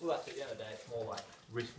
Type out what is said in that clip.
Well, that's at the other day, it's more like risk